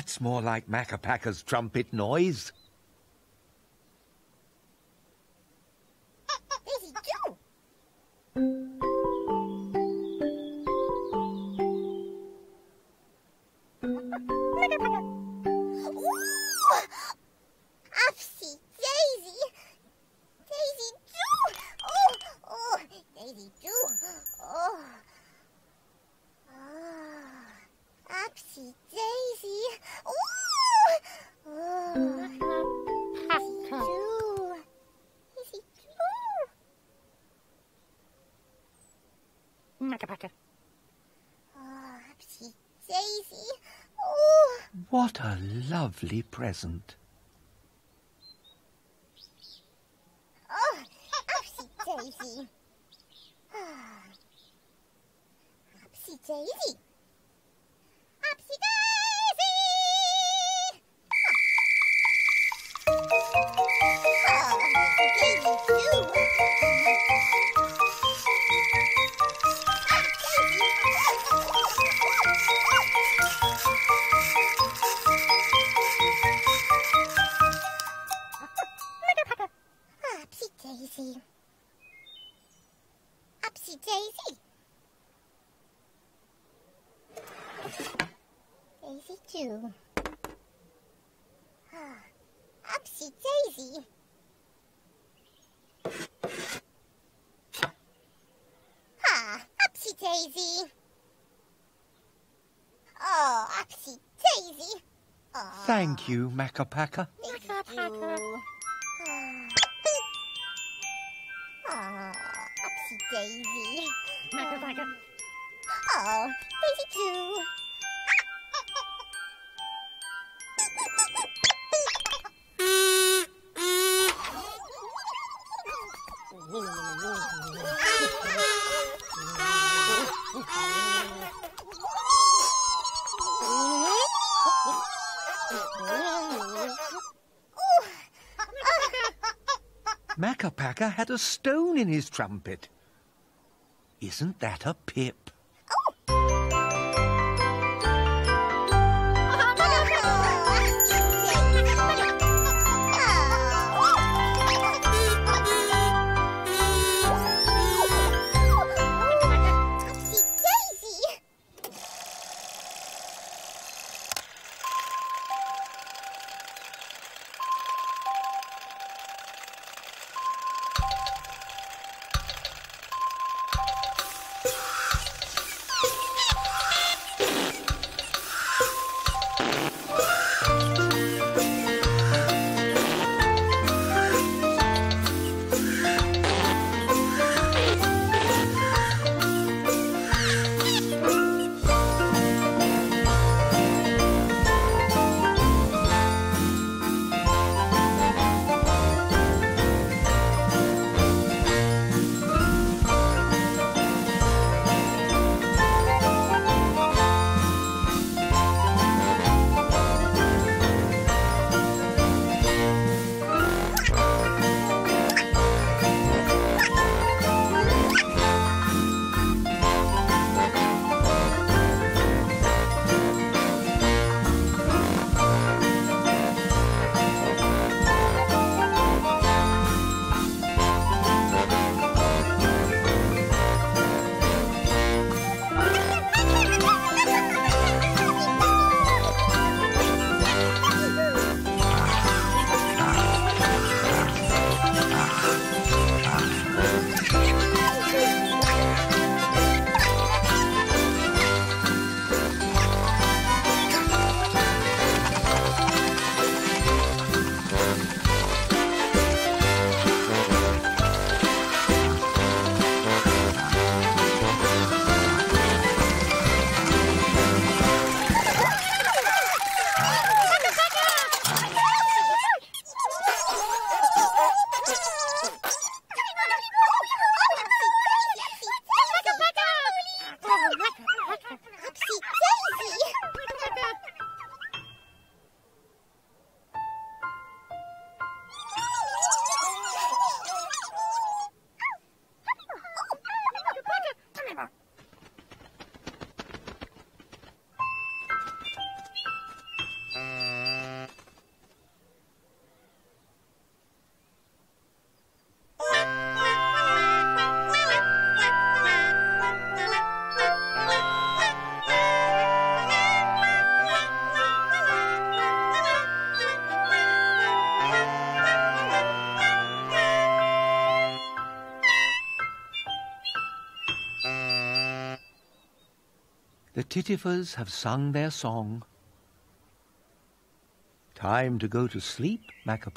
That's more like Makka Pakka's trumpet noise. Ooh! Upsy Daisy! What a lovely present. Oh, Upsy Daisy. Upsy Daisy. Upsy Daisy. Ah. Too. Ah, Upsy Daisy. Ah, Upsy Daisy. Oh, Upsy Daisy. Oh, Thank you, Makka Pakka. Daisy Makka Pakka. too. Ah, Upsy Daisy. Makka Pakka. Oh, Daisy too. Makka Pakka had a stone in his trumpet. Isn't that a pip? The Tittifers have sung their song. Time to go to sleep, Makka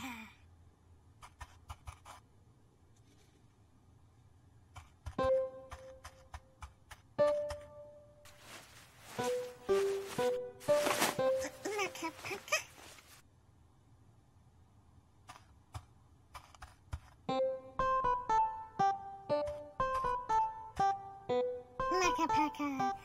America. Paka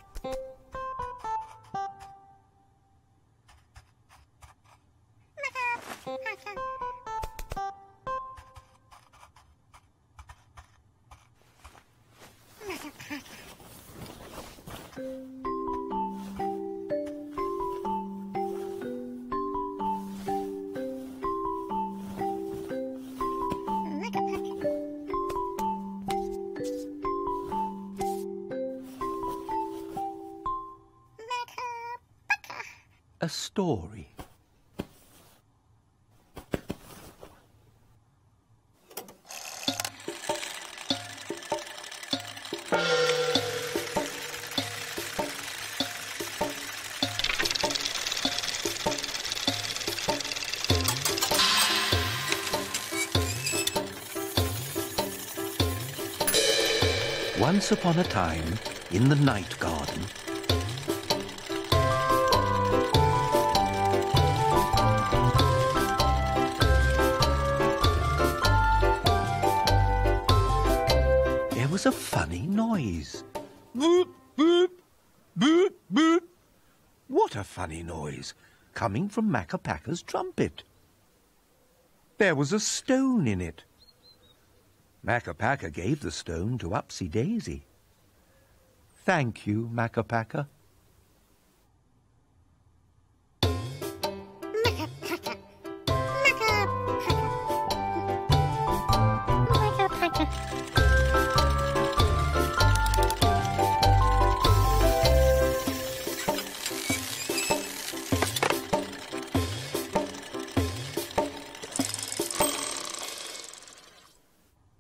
Story. Once upon a time, in the night garden, noise. Boop, boop, boop, boop. What a funny noise, coming from Makka Pakka's trumpet. There was a stone in it. Makka Pakka gave the stone to Upsy Daisy. Thank you, Makka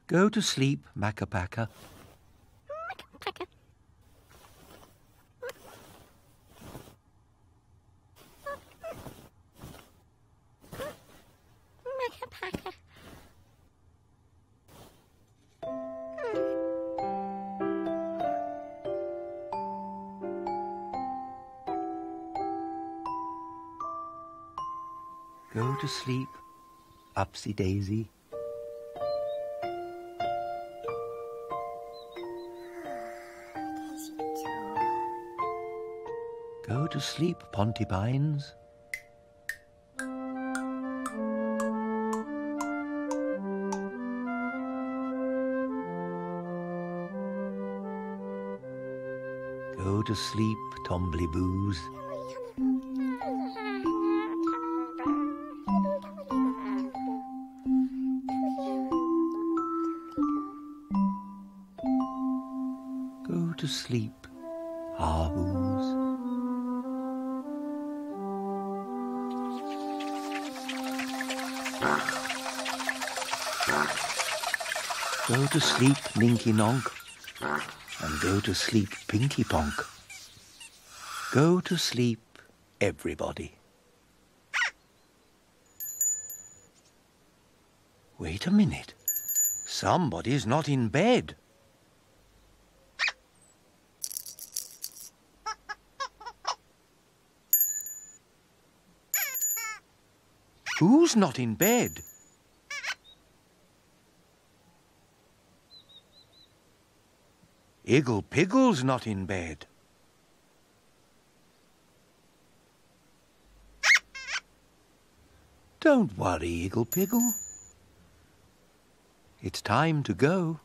Go to sleep, Makka Pakka. Go to sleep, Upsy Daisy. Go to sleep, Pontipines. Go to sleep, Tombliboos. Go to sleep, Haahoos. Go to sleep, Ninky Nonk, and go to sleep, Pinky Ponk. Go to sleep, everybody. Wait a minute. Somebody's not in bed. Who's not in bed? Iggle Piggle's not in bed. Don't worry, Iggle Piggle. It's time to go.